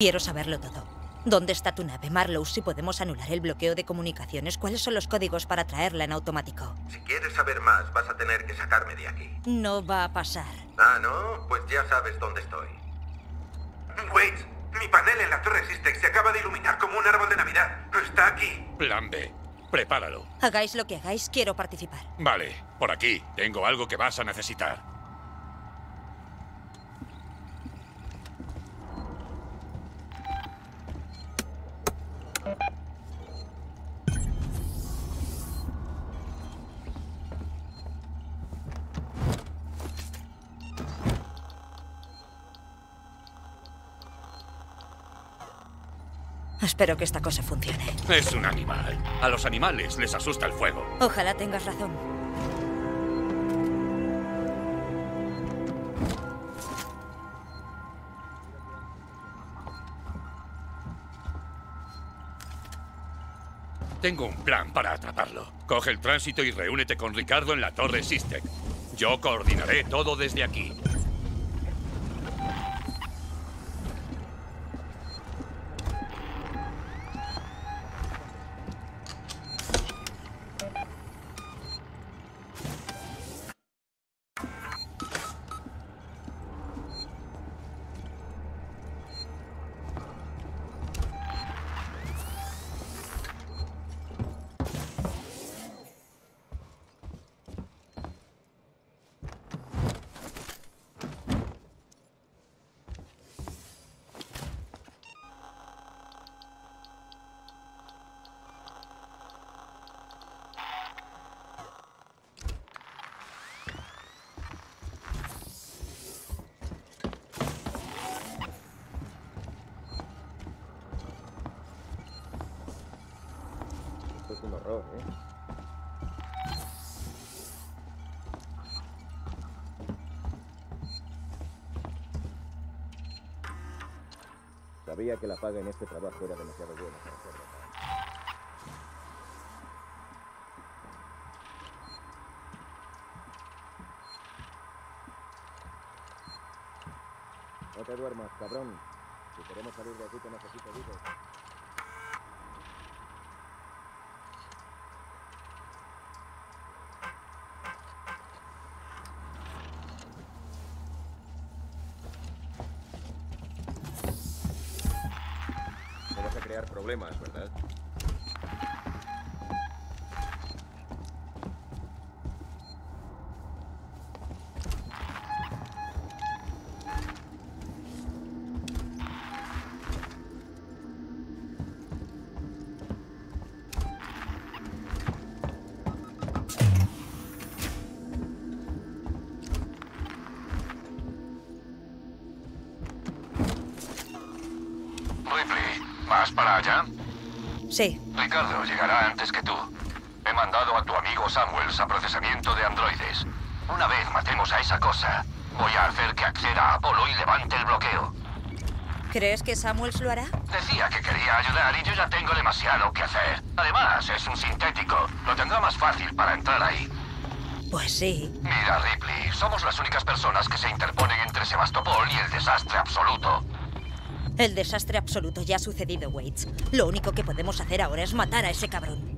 Quiero saberlo todo. ¿Dónde está tu nave, Marlowe? Si podemos anular el bloqueo de comunicaciones, ¿cuáles son los códigos para traerla en automático? Si quieres saber más, vas a tener que sacarme de aquí. No va a pasar. Ah, ¿no? Pues ya sabes dónde estoy. Wait, mi panel en la torre Sistex se acaba de iluminar como un árbol de Navidad. Está aquí. Plan B. Prepáralo. Hagáis lo que hagáis, quiero participar. Vale, por aquí. Tengo algo que vas a necesitar. Espero que esta cosa funcione. Es un animal. A los animales les asusta el fuego. Ojalá tengas razón. Tengo un plan para atraparlo. Coge el tránsito y reúnete con Ricardo en la torre Sistec. Yo coordinaré todo desde aquí. Sabía que la paga en este trabajo era demasiado buena para verdad. No te duermas, cabrón. Si queremos salir de aquí te necesito vivo. Problemas, ¿verdad? Para allá? Sí. Ricardo llegará antes que tú. He mandado a tu amigo Samuels a procesamiento de androides. Una vez matemos a esa cosa, voy a hacer que acceda a Apolo y levante el bloqueo. ¿Crees que Samuels lo hará? Decía que quería ayudar y yo ya tengo demasiado que hacer. Además, es un sintético. Lo tendrá más fácil para entrar ahí. Pues sí. Mira, Ripley, somos las únicas personas que se interponen entre Sebastopol y el desastre absoluto. El desastre absoluto ya ha sucedido, Waits. Lo único que podemos hacer ahora es matar a ese cabrón.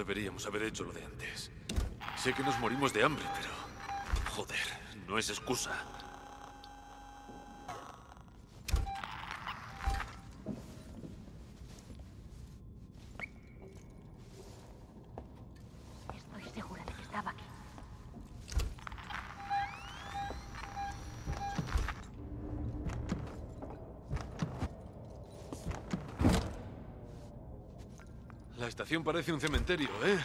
Deberíamos haber hecho lo de antes. Sé que nos morimos de hambre, pero... Joder, no es excusa. Parece un cementerio, ¿eh?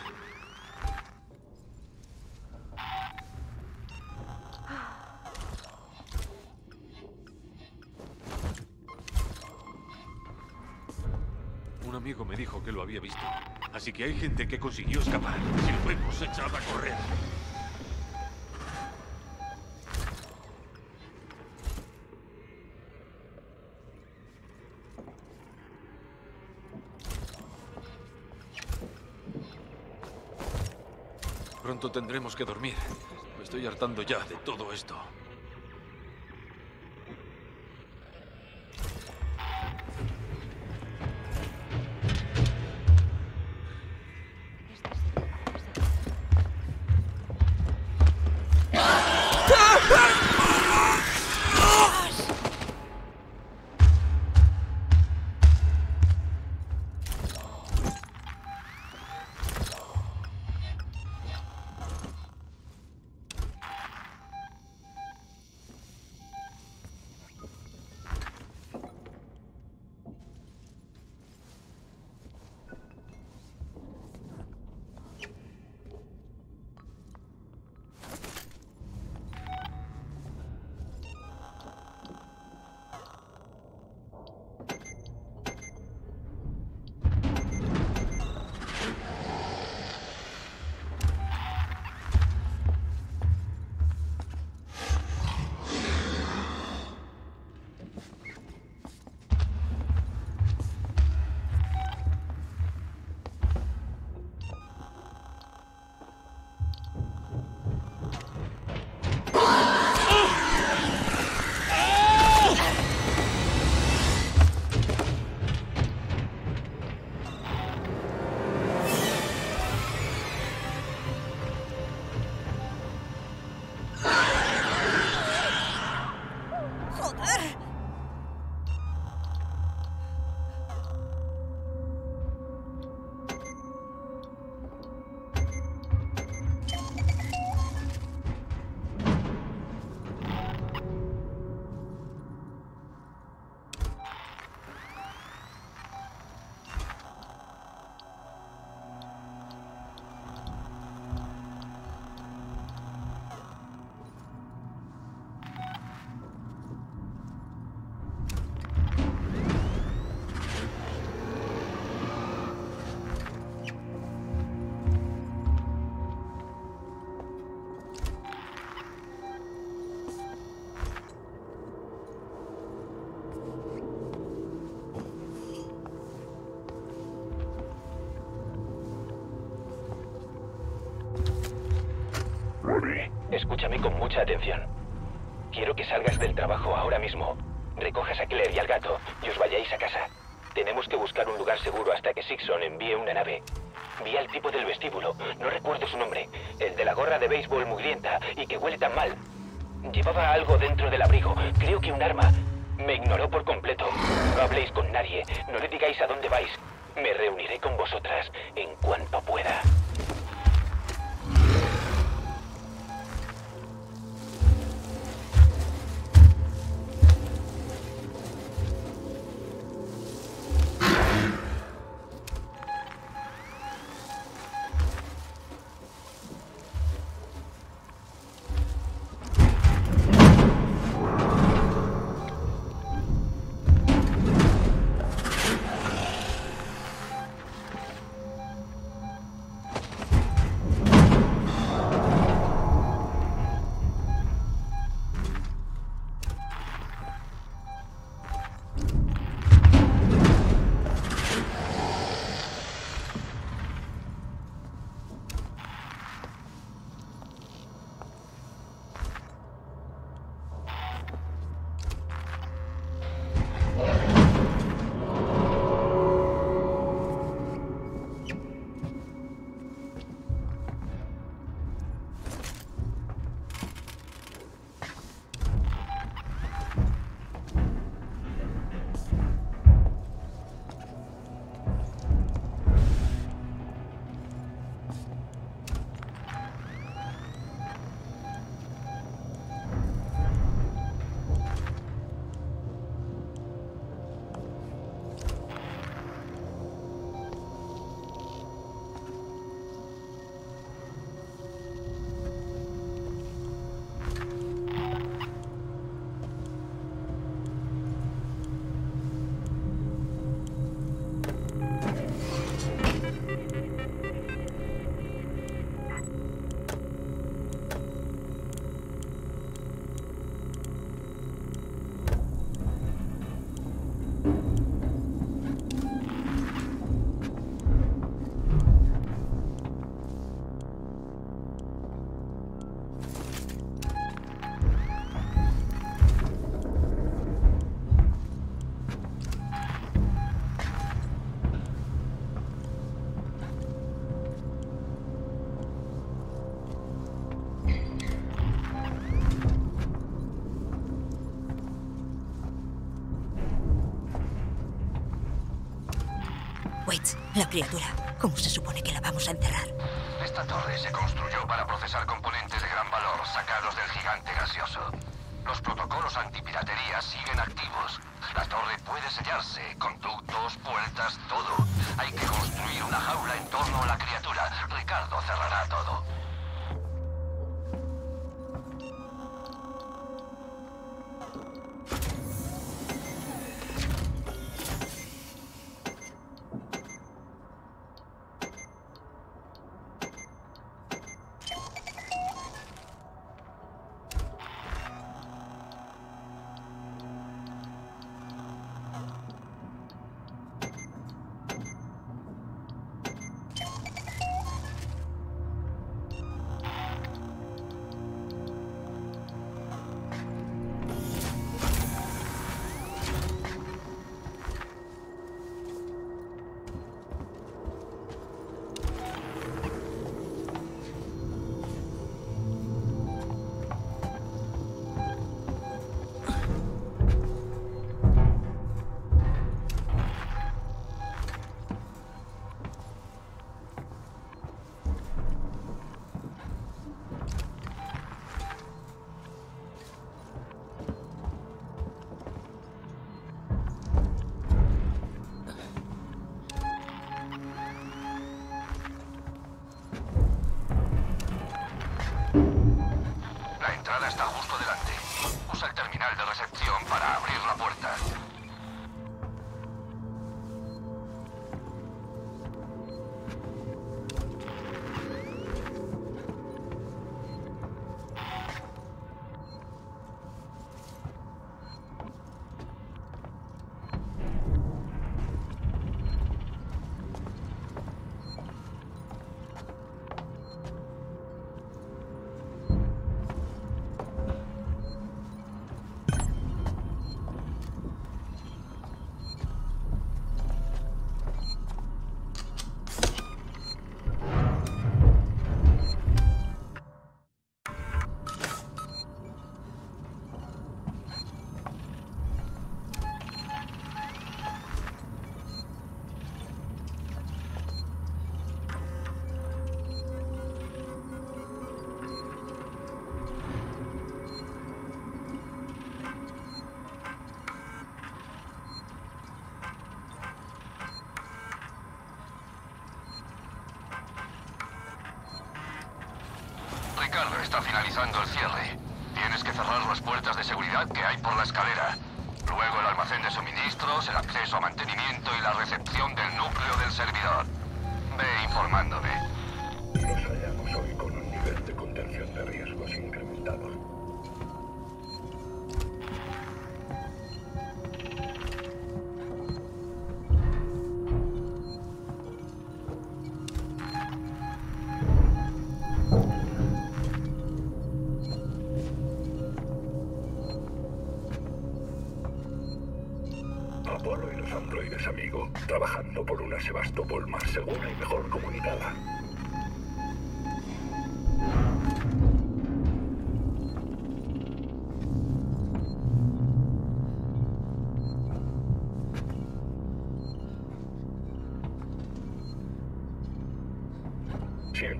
Un amigo me dijo que lo había visto. Así que hay gente que consiguió escapar. Y lo hemos echado a correr. Tendremos que dormir. Me estoy hartando ya de todo esto. Escúchame con mucha atención. Quiero que salgas del trabajo ahora mismo. Recojas a Claire y al gato y os vayáis a casa. Tenemos que buscar un lugar seguro hasta que Sixon envíe una nave. Vi al tipo del vestíbulo, no recuerdo su nombre, el de la gorra de béisbol mugrienta y que huele tan mal. Llevaba algo dentro del abrigo, creo que un arma. Me ignoró por completo. No habléis con nadie, no le digáis a dónde vais. Me reuniré con vosotras en cuanto pueda. ¿Cómo se supone que la vamos a encerrar? Esta torre se construyó para procesar componentes está finalizando el cierre. Tienes que cerrar las puertas de seguridad que hay por la escalera. Luego el almacén de suministros, el acceso a mantenimiento y la recepción del núcleo del servidor. Ve informándome. Nos hallamos hoy con un nivel de contención de riesgos incrementado.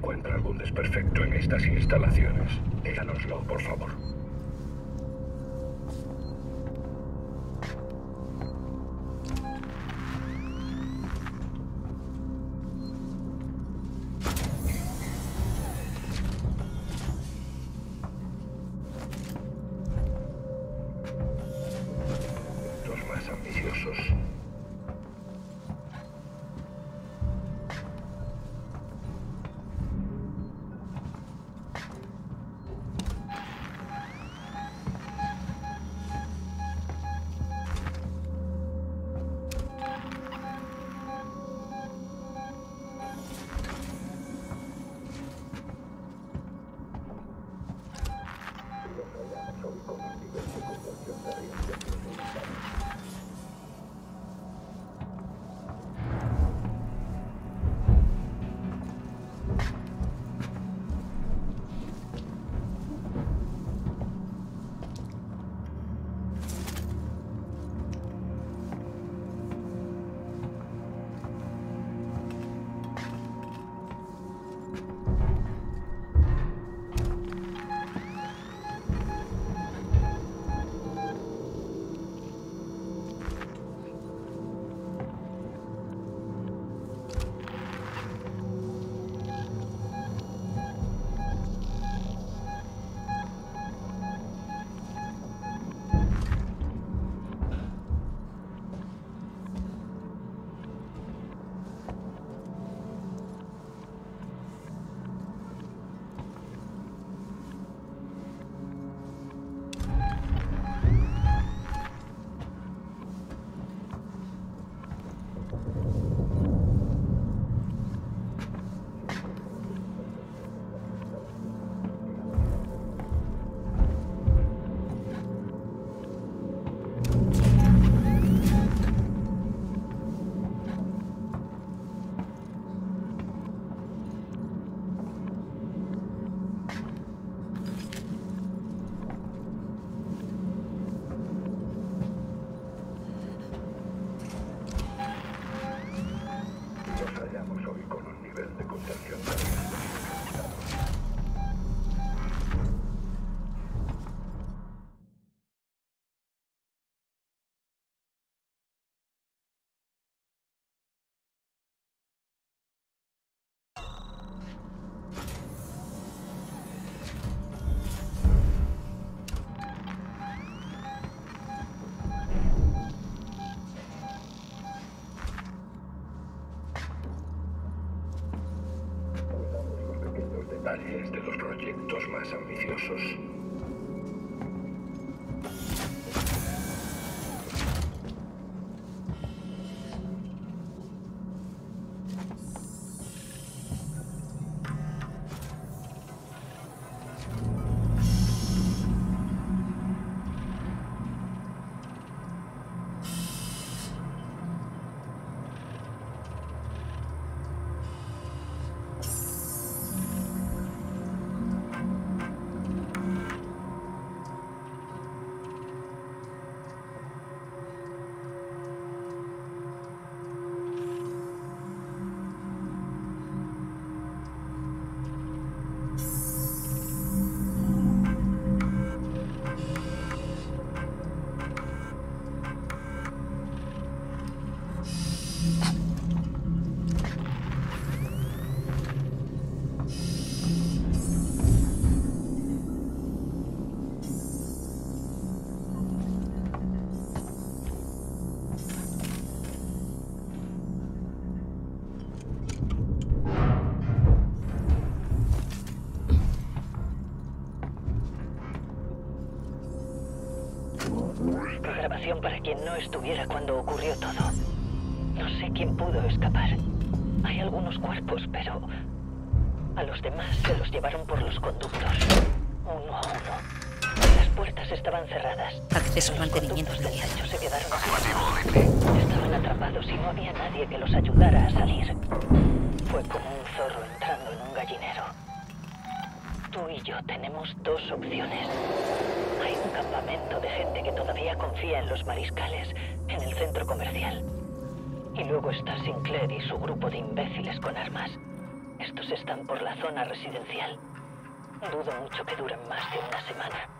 Encuentra algún desperfecto en estas instalaciones, díganoslo, por favor. De los proyectos más ambiciosos. Para quien no estuviera cuando ocurrió todo. No sé quién pudo escapar. Hay algunos cuerpos, pero a los demás se los llevaron por los conductos, uno a uno. Las puertas estaban cerradas. Acceso al mantenimiento del techo se quedaron cerrados. Estaban atrapados y no había nadie que los ayudara a salir. Fue como un zorro entrando en un gallinero. Tú y yo tenemos dos opciones. Un campamento de gente que todavía confía en los mariscales en el centro comercial. Y luego está Sinclair y su grupo de imbéciles con armas. Estos están por la zona residencial. Dudo mucho que duren más de una semana.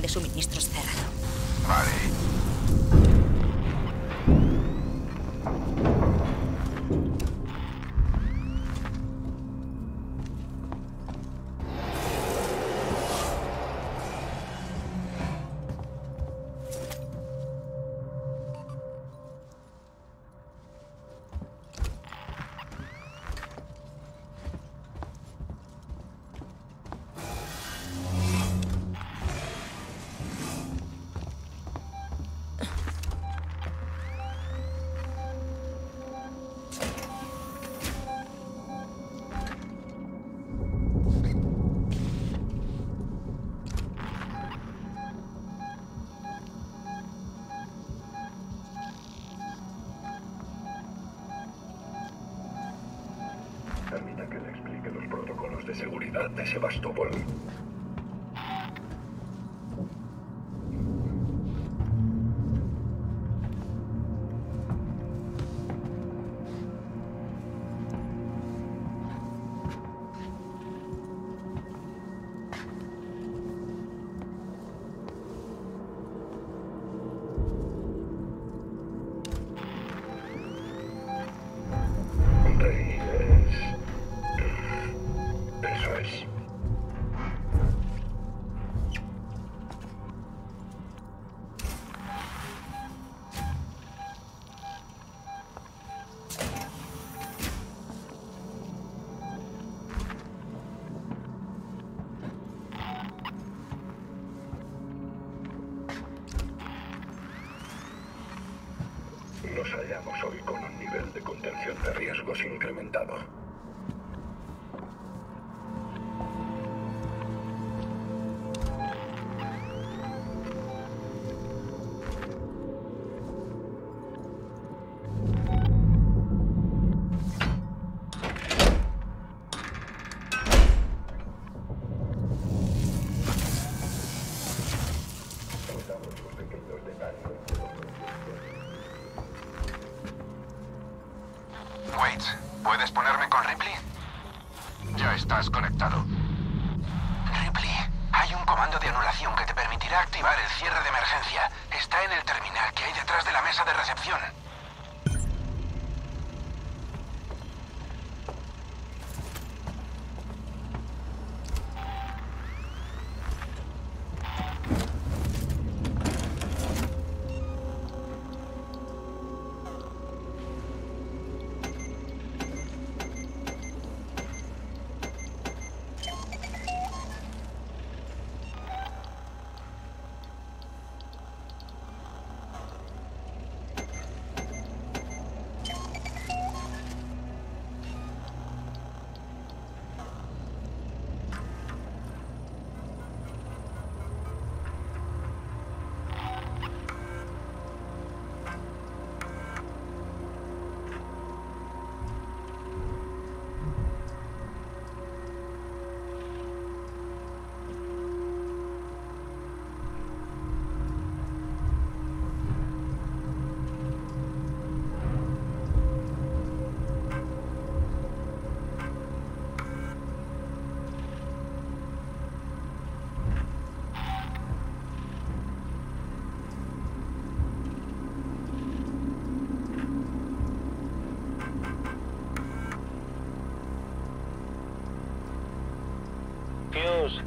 De suministros cerrado. Sebastopol.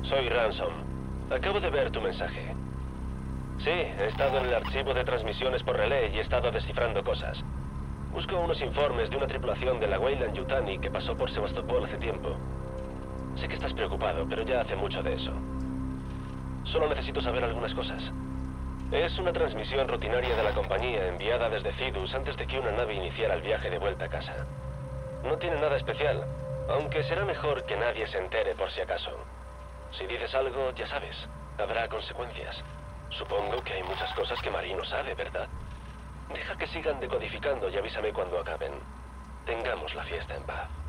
Soy Ransom. Acabo de ver tu mensaje. Sí, he estado en el archivo de transmisiones por relé y he estado descifrando cosas. Busco unos informes de una tripulación de la Weyland Yutani que pasó por Sebastopol hace tiempo. Sé que estás preocupado, pero ya hace mucho de eso. Solo necesito saber algunas cosas. Es una transmisión rutinaria de la compañía enviada desde Cidus antes de que una nave iniciara el viaje de vuelta a casa. No tiene nada especial, aunque será mejor que nadie se entere por si acaso. Si dices algo, ya sabes, habrá consecuencias. Supongo que hay muchas cosas que Marie no sabe, ¿verdad? Deja que sigan decodificando y avísame cuando acaben. Tengamos la fiesta en paz.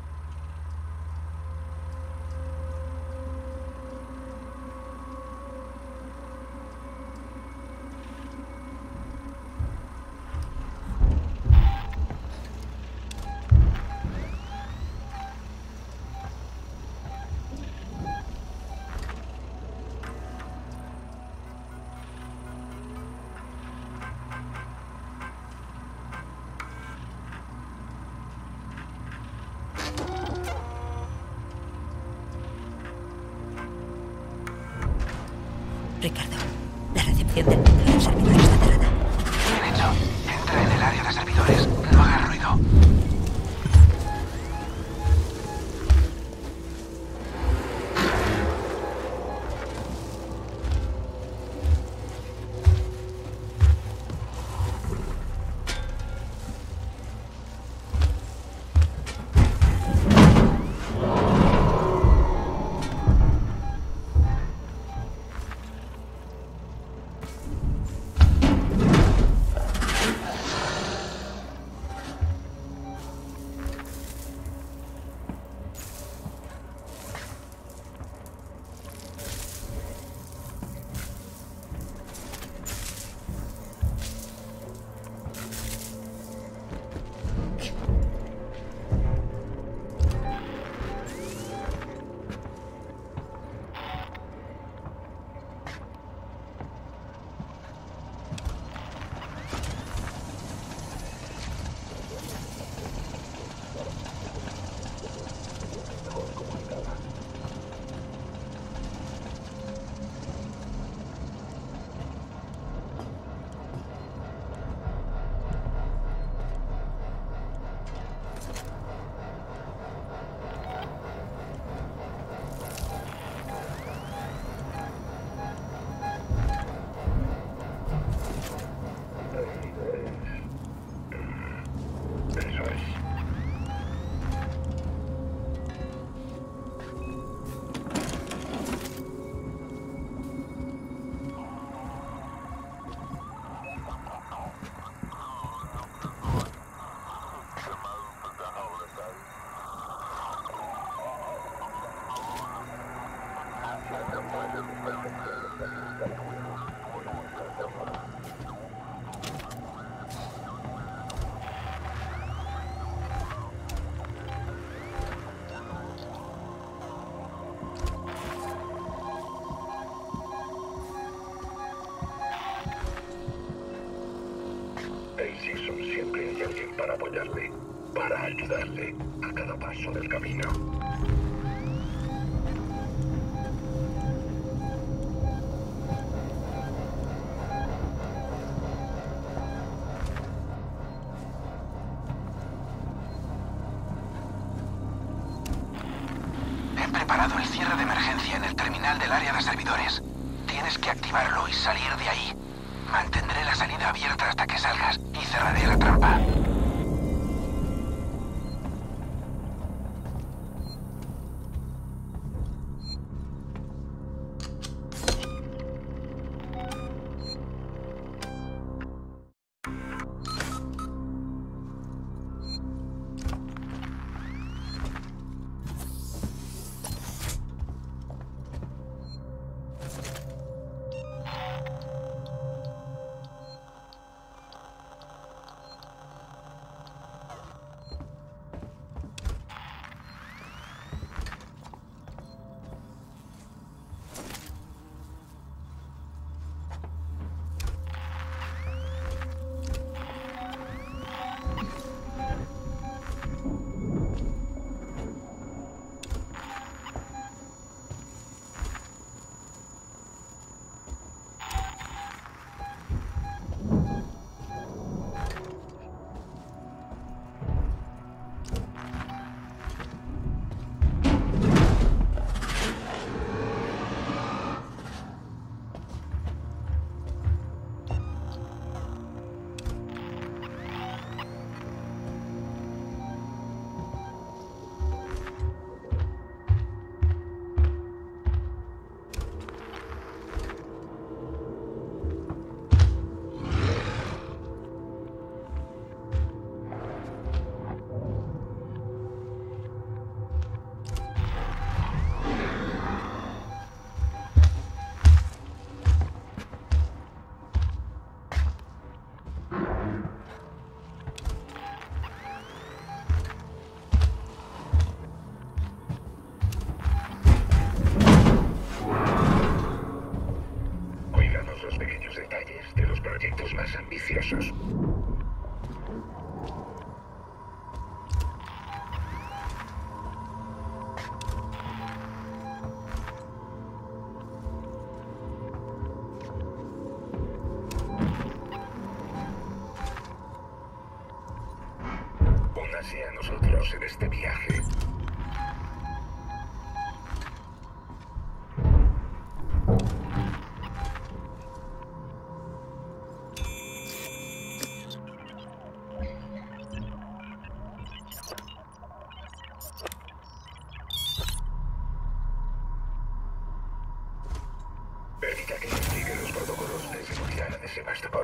Para apoyarle, para ayudarle a cada paso del camino. He preparado el cierre de emergencia en el terminal del área de servidores. Tienes que activarlo y salir de ahí. Permita que investigue los protocolos de seguridad de Sebastopol.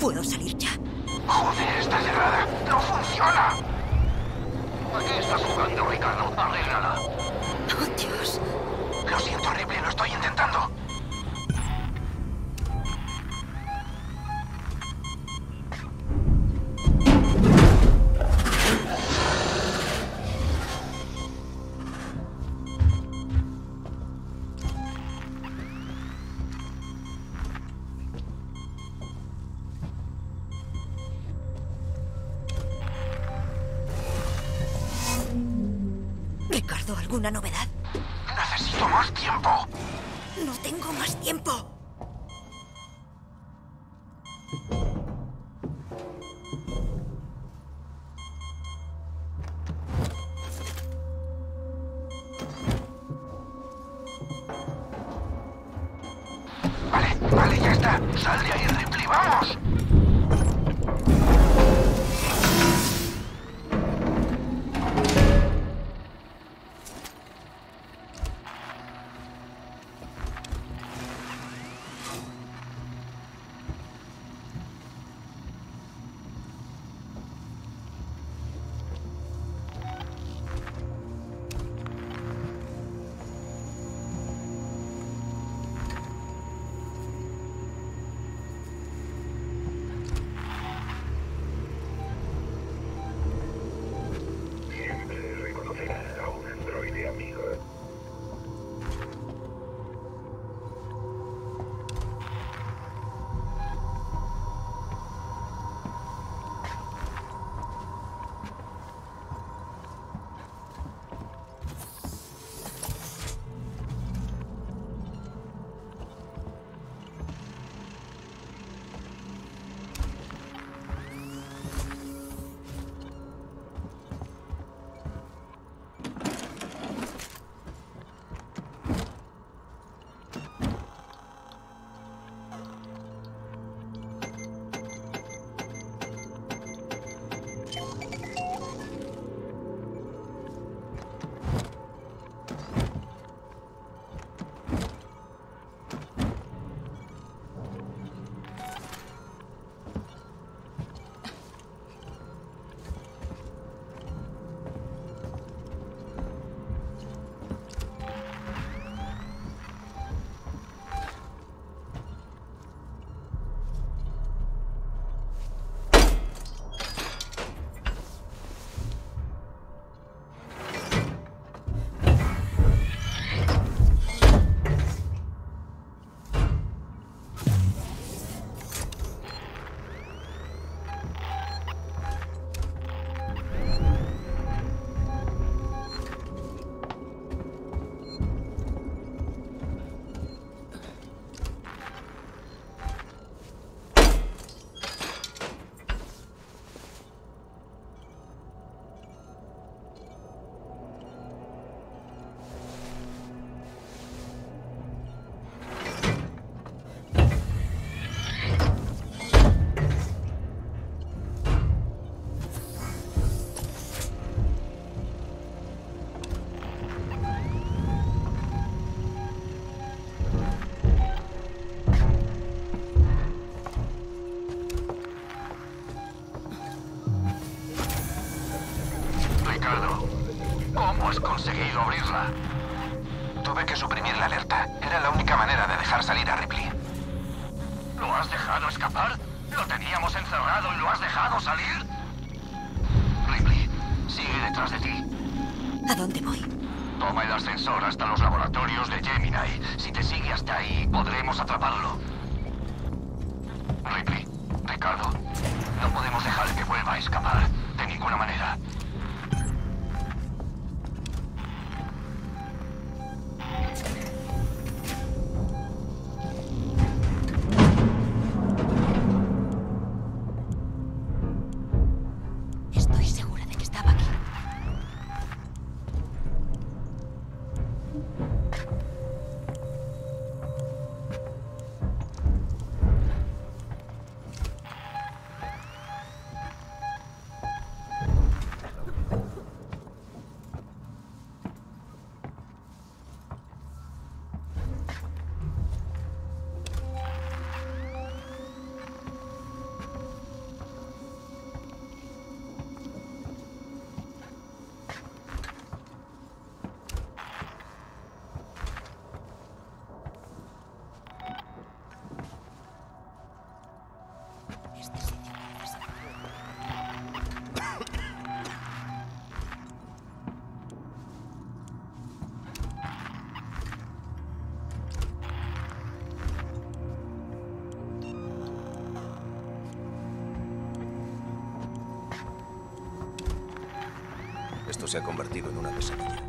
Puedo salir ya. Joder, está cerrada. ¡No funciona! ¿A qué estás jugando, Ricardo? Arréglala. Oh, Dios. Lo siento, Ripley, lo estoy intentando. Se ha convertido en una pesadilla.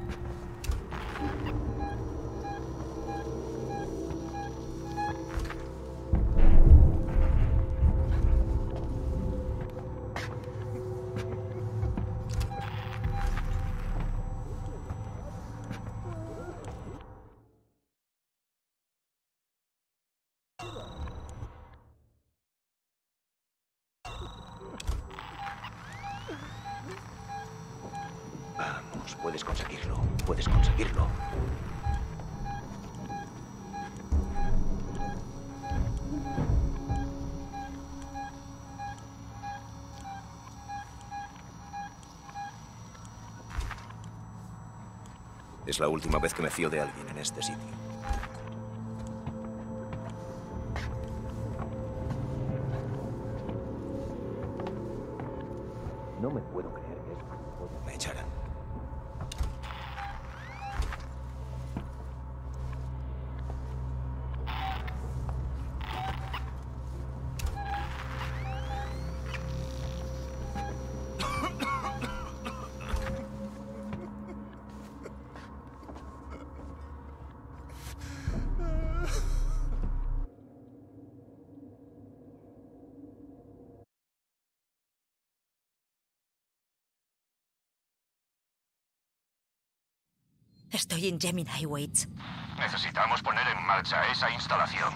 Puedes conseguirlo. Puedes conseguirlo. Es la última vez que me fío de alguien en este sitio. Gemini. Necesitamos poner en marcha esa instalación.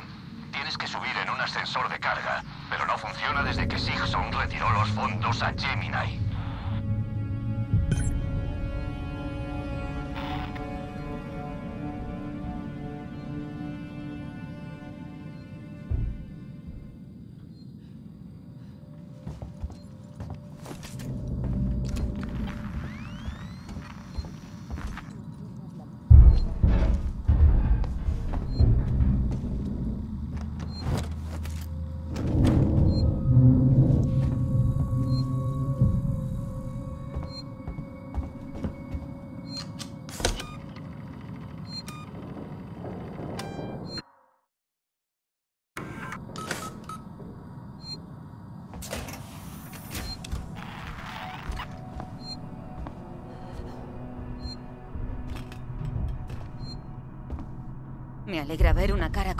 Tienes que subir en un ascensor de carga, pero no funciona desde que Sigson retiró los fondos a Gemini.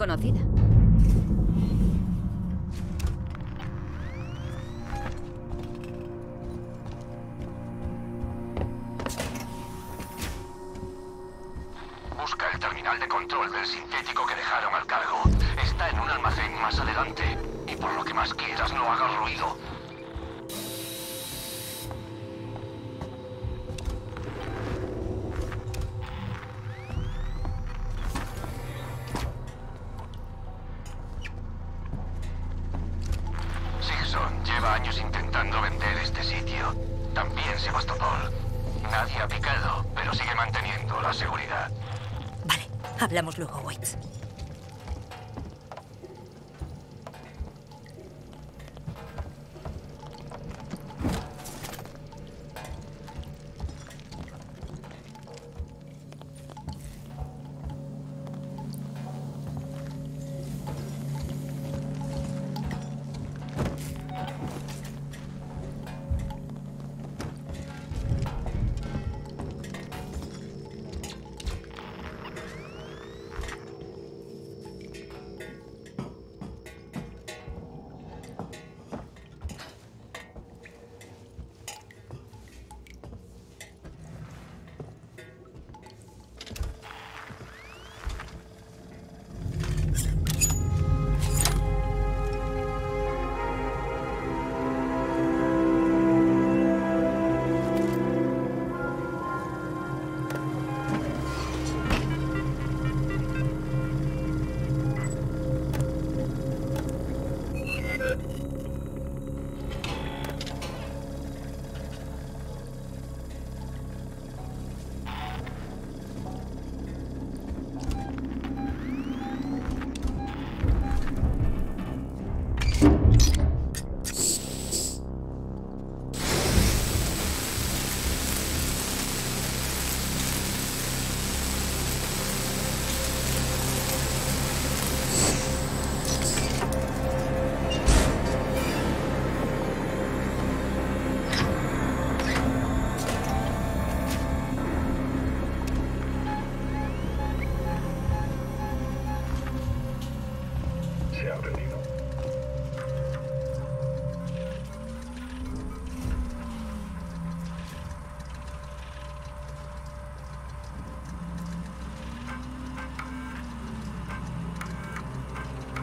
Una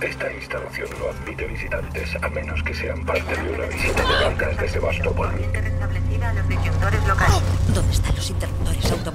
Esta instalación no admite visitantes a menos que sean parte de una visita de ventas de Sebastopol. Establecida a los disyuntores locales. ¿Dónde están los interruptores automáticos?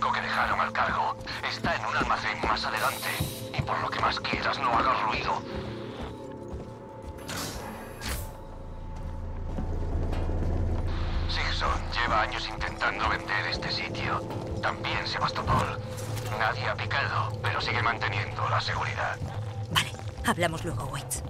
Que dejaron al cargo. Está en un almacén más adelante. Y por lo que más quieras, no hagas ruido. Sigson lleva años intentando vender este sitio. También Sebastopol. Nadie ha picado, pero sigue manteniendo la seguridad. Hablamos luego, Waits.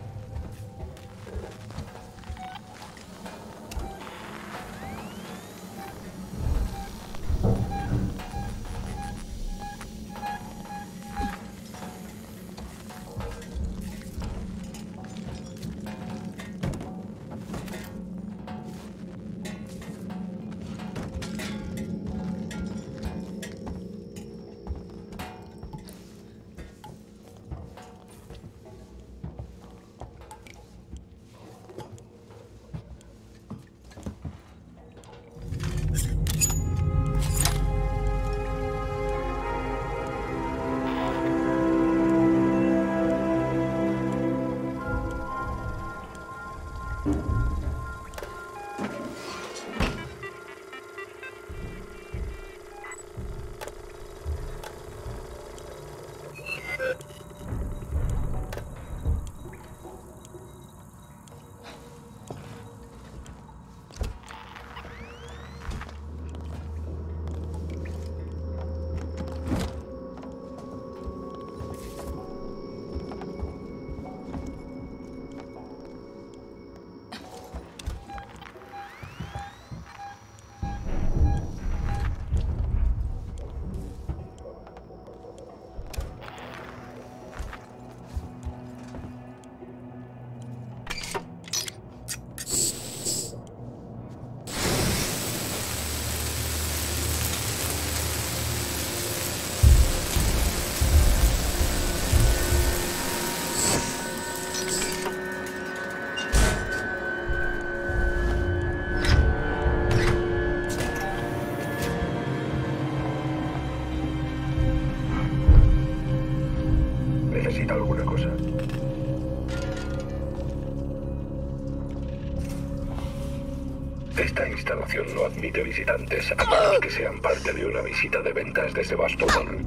20 visitantes, a menos que sean parte de una visita de ventas de Sebastopol.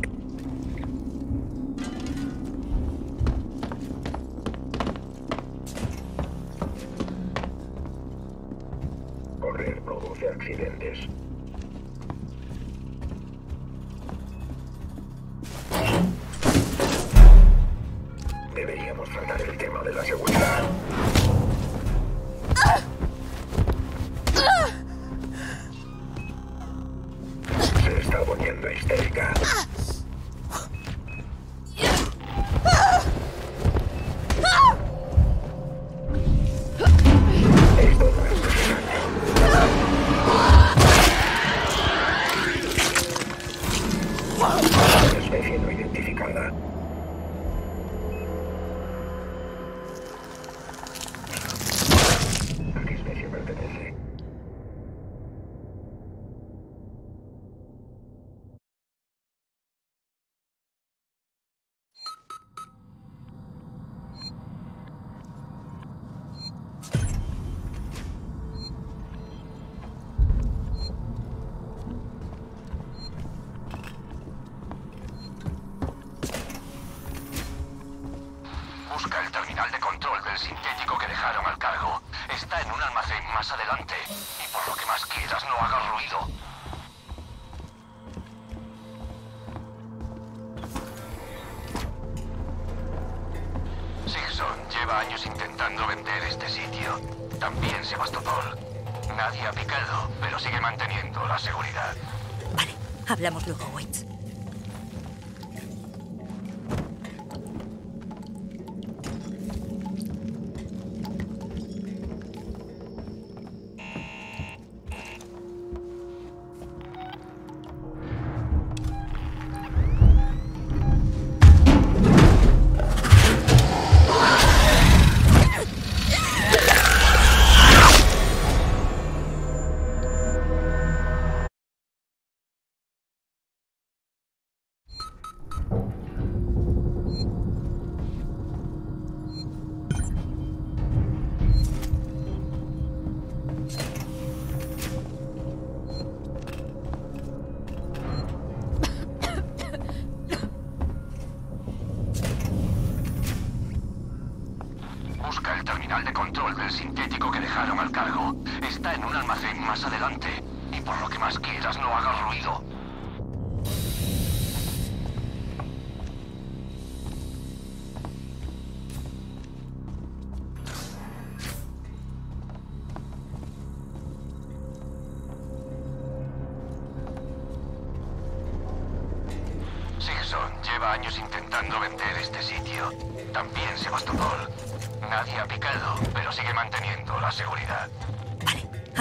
Hablamos luego,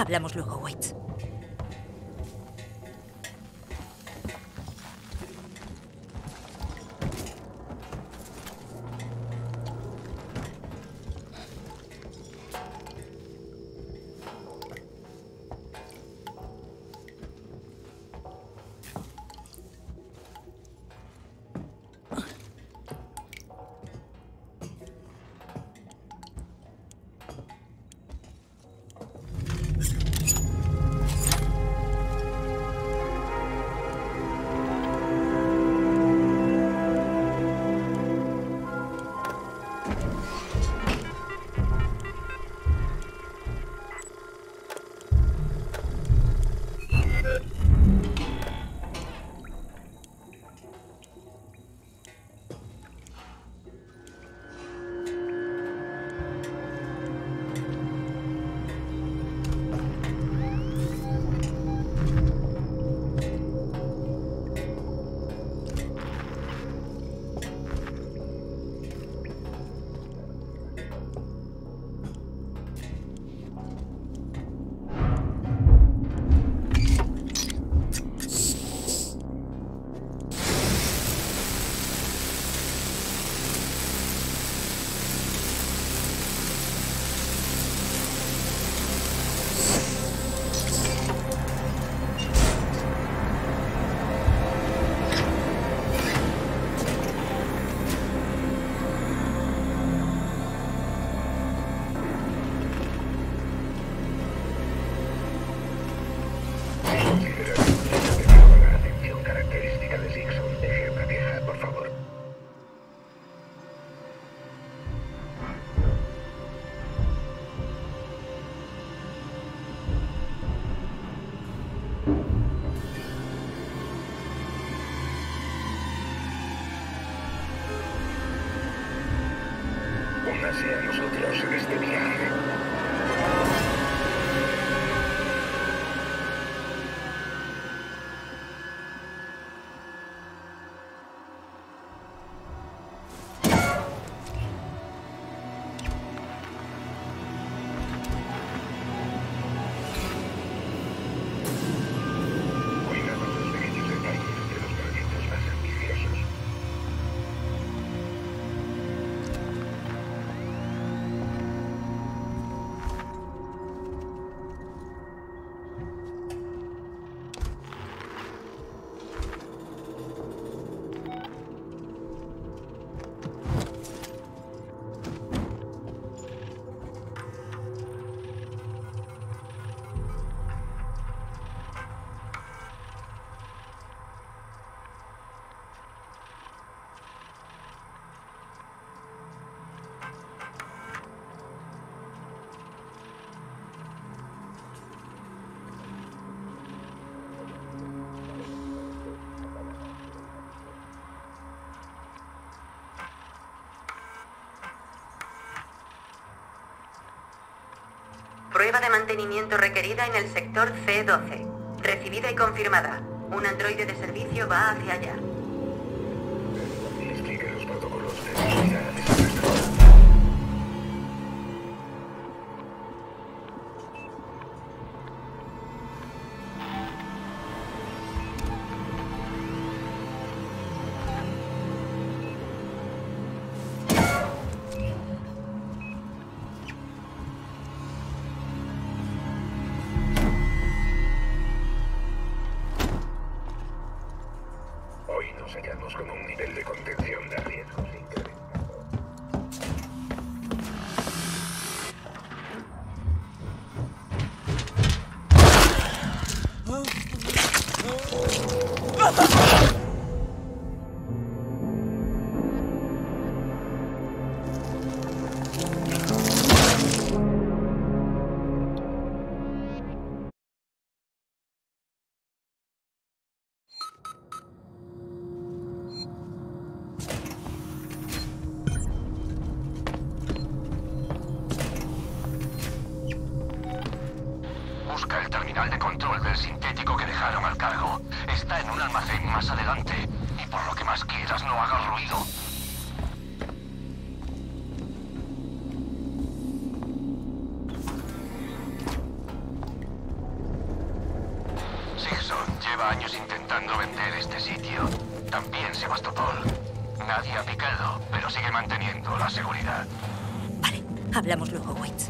Hablamos luego, Waits. Prueba de mantenimiento requerida en el sector C12. Recibida y confirmada. Un androide de servicio va hacia allá. Este sitio. También Sebastopol. Nadie ha picado, pero sigue manteniendo la seguridad. Vale, hablamos luego, Waits.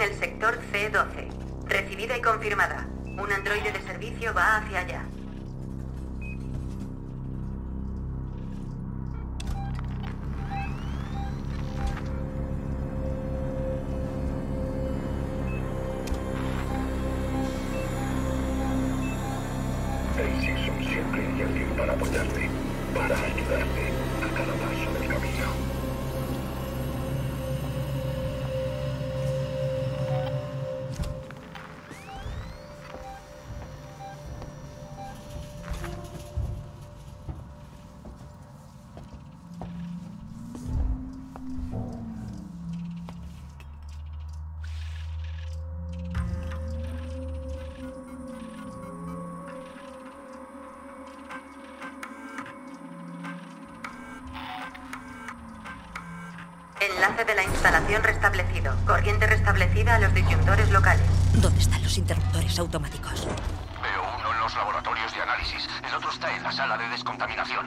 En el sector C12. Recibida y confirmada. Un androide de servicio va hacia allá. Enlace de la instalación restablecido. Corriente restablecida a los disyuntores locales. ¿Dónde están los interruptores automáticos? Veo uno en los laboratorios de análisis. El otro está en la sala de descontaminación.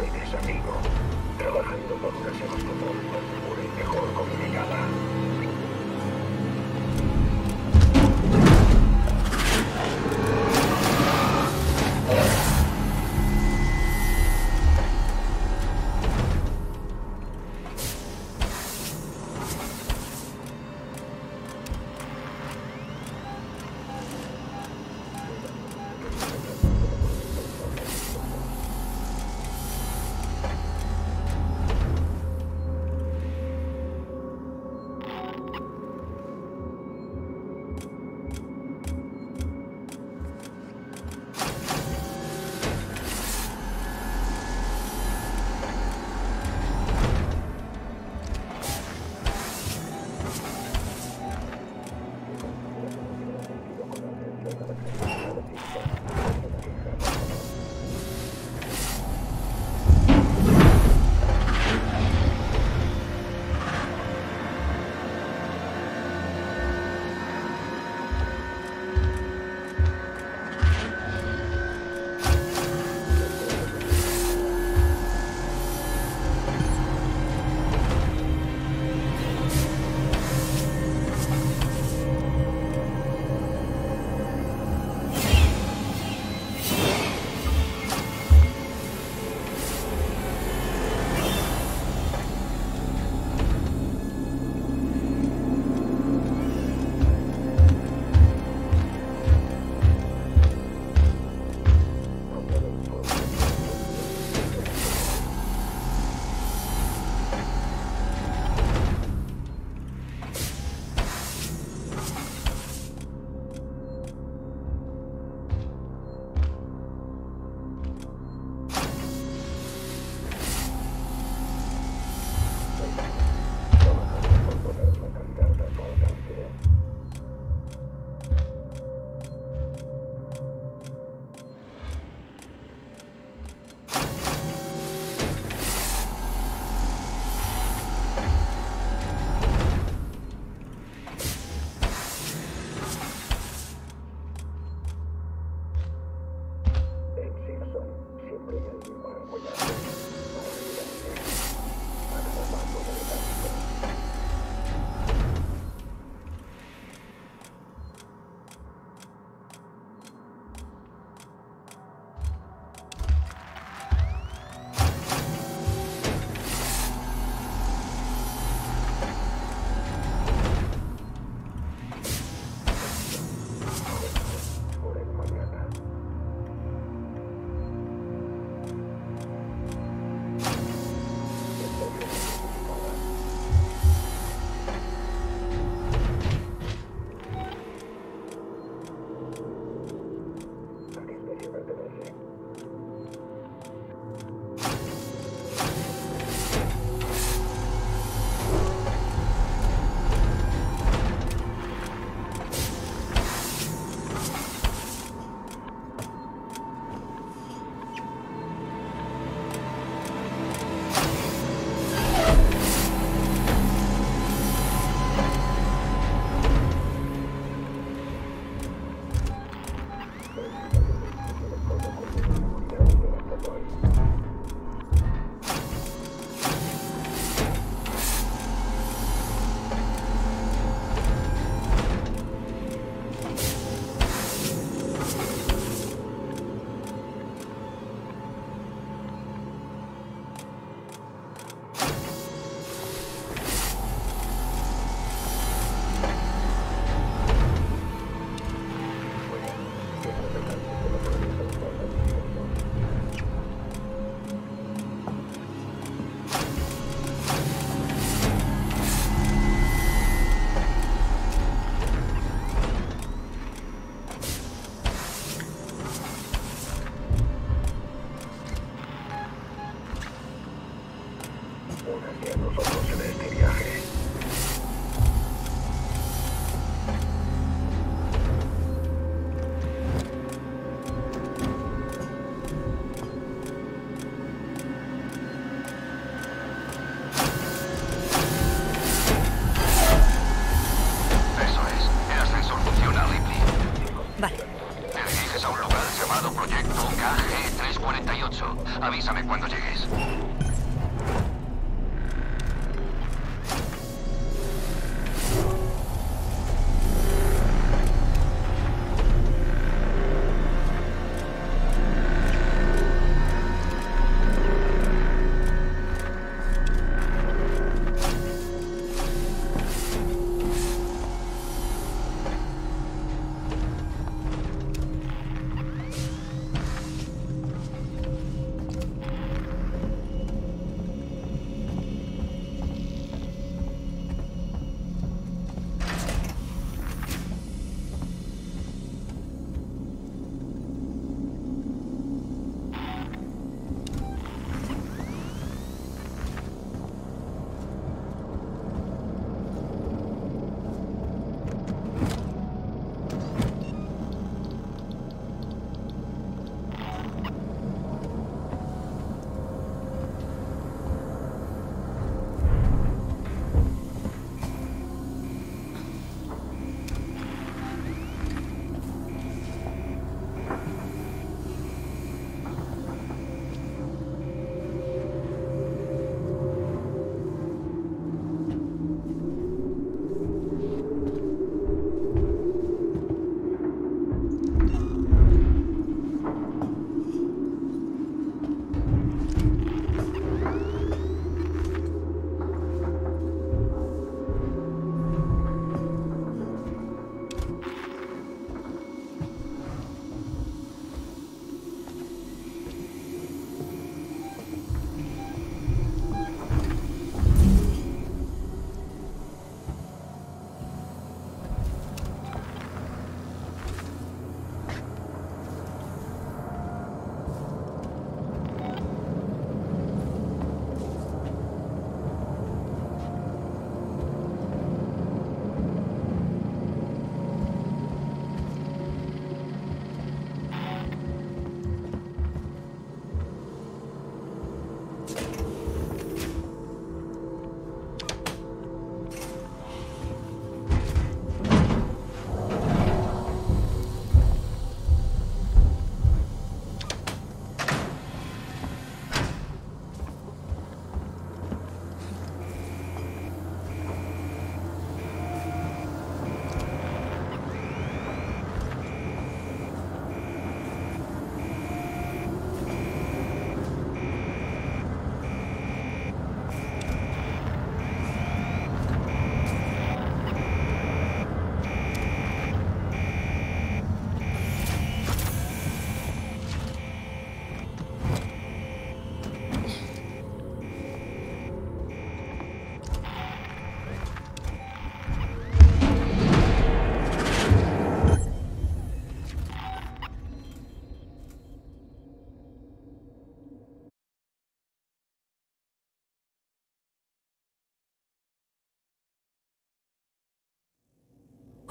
soy desamigo, trabajando por una Sebastopol más y mejor comunicada.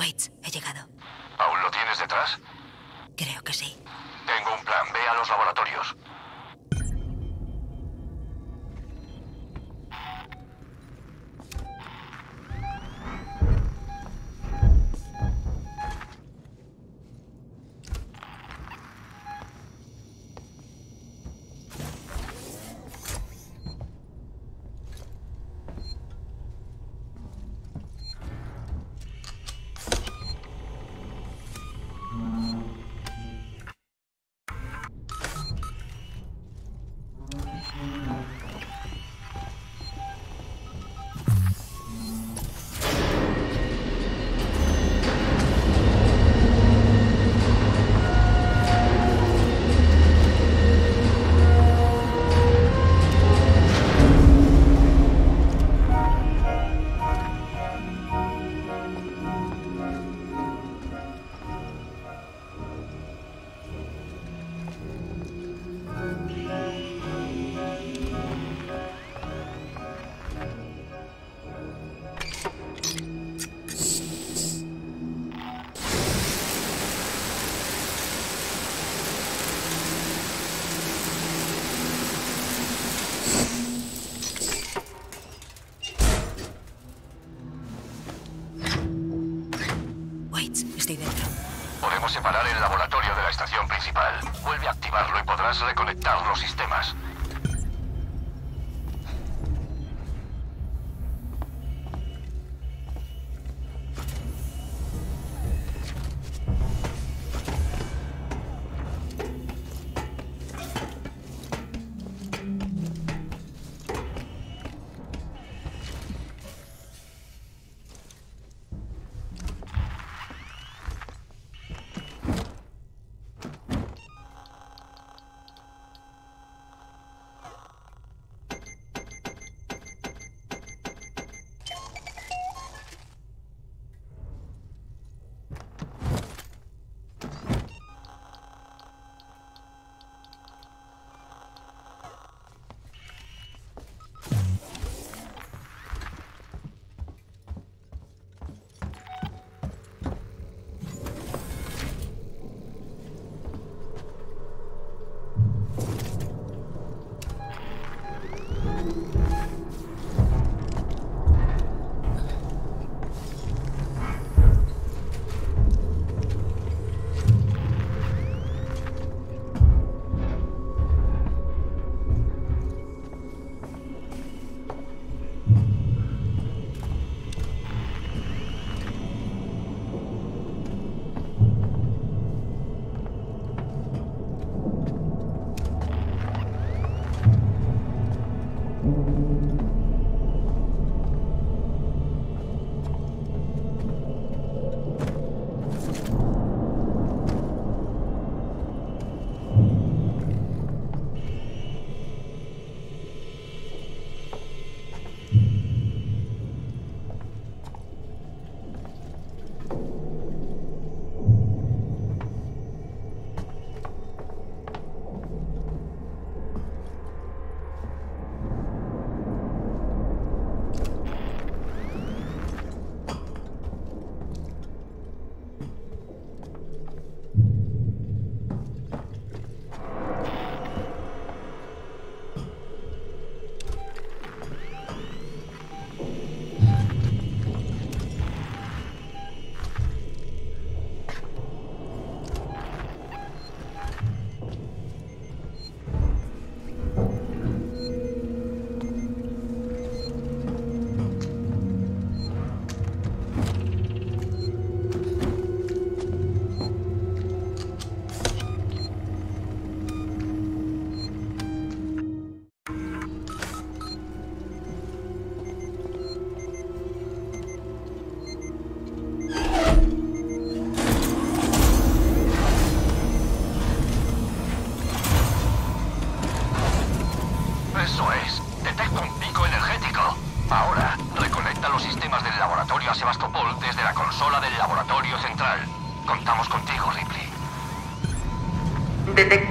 He llegado. ¿Aún lo tienes detrás? Creo que sí. Tengo un plan. Ve a los laboratorios.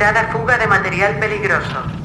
Detectada fuga de material peligroso.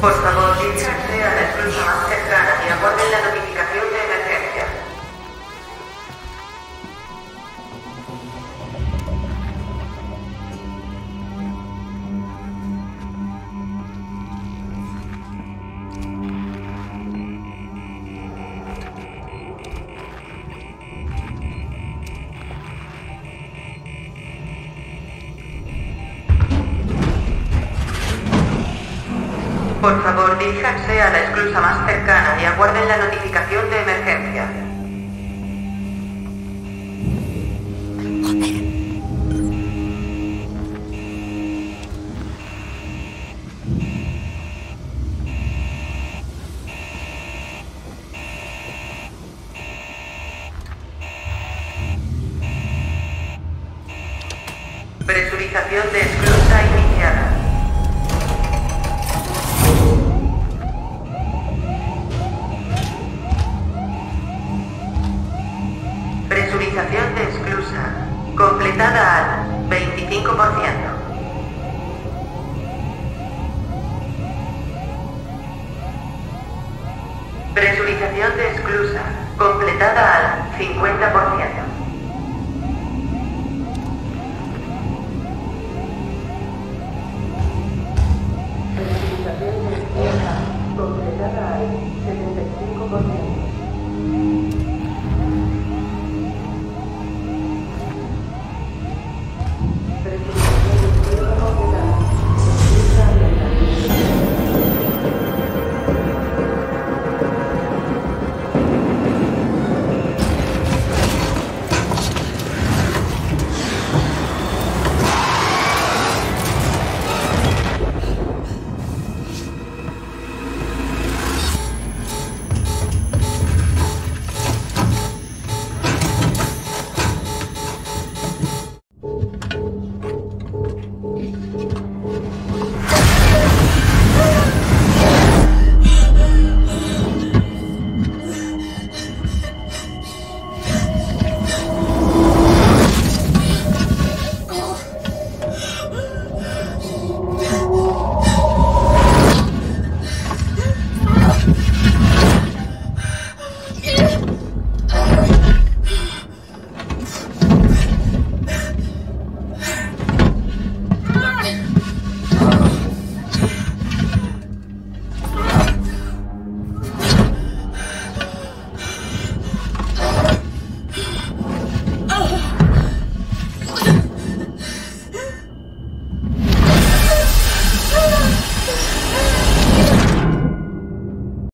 Por favor, ricevere la cruzata strada di Bordello Recuerden la noticia.